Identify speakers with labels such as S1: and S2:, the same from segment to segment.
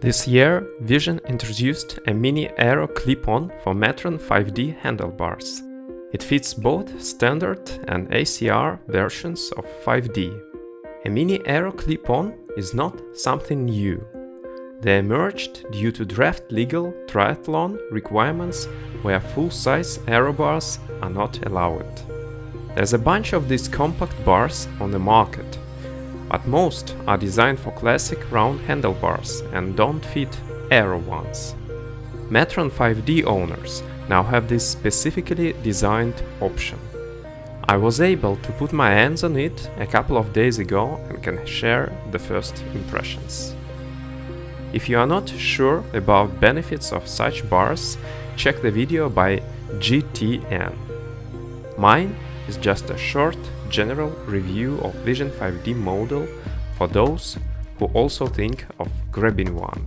S1: This year, Vision introduced a mini aero clip-on for Metron 5D handlebars. It fits both standard and ACR versions of 5D. A mini aero clip-on is not something new. They emerged due to draft legal triathlon requirements where full-size aero bars are not allowed. There's a bunch of these compact bars on the market, but most are designed for classic round handlebars and don't fit aero ones. Metron 5D owners now have this specifically designed option. I was able to put my hands on it a couple of days ago and can share the first impressions. If you are not sure about benefits of such bars, check the video by GTN. Mine is just a short general review of Vision 5D model for those who also think of grabbing one.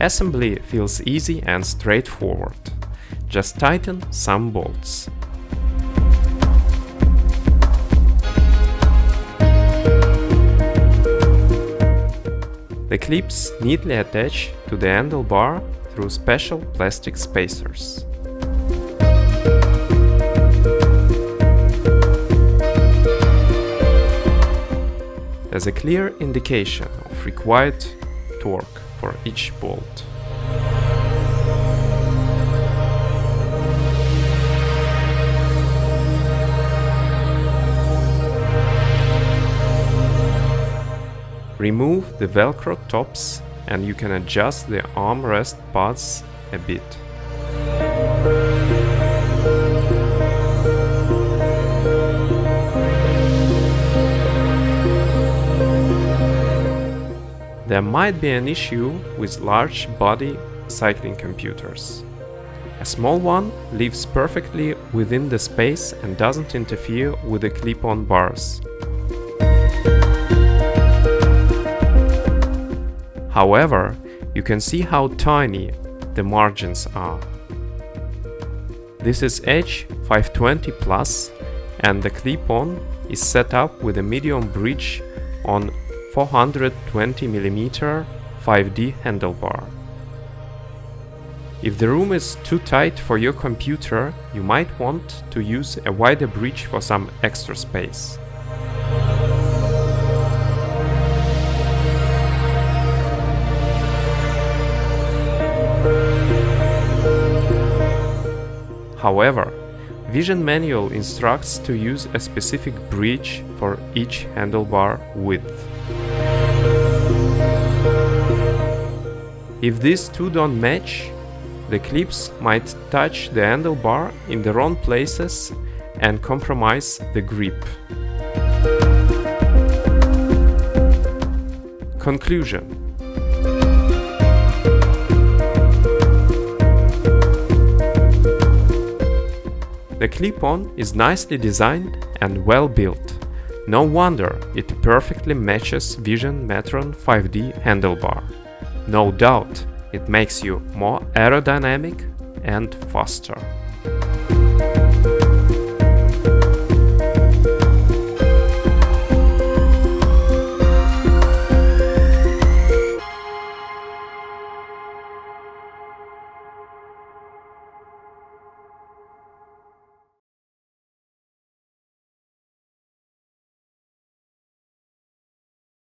S1: Assembly feels easy and straightforward. Just tighten some bolts. The clips neatly attach to the handlebar through special plastic spacers. There's a clear indication of required torque for each bolt. Remove the velcro tops and you can adjust the armrest parts a bit. There might be an issue with large body cycling computers. A small one lives perfectly within the space and doesn't interfere with the clip-on bars. However, you can see how tiny the margins are. This is Edge 520 Plus and the clip-on is set up with a medium bridge on 420mm 5D handlebar. If the room is too tight for your computer, you might want to use a wider bridge for some extra space. However, Vision Manual instructs to use a specific bridge for each handlebar width. If these two don't match, the clips might touch the handlebar in the wrong places and compromise the grip. Conclusion The clip-on is nicely designed and well built. No wonder it perfectly matches Vision Metron 5D handlebar. No doubt it makes you more aerodynamic and faster.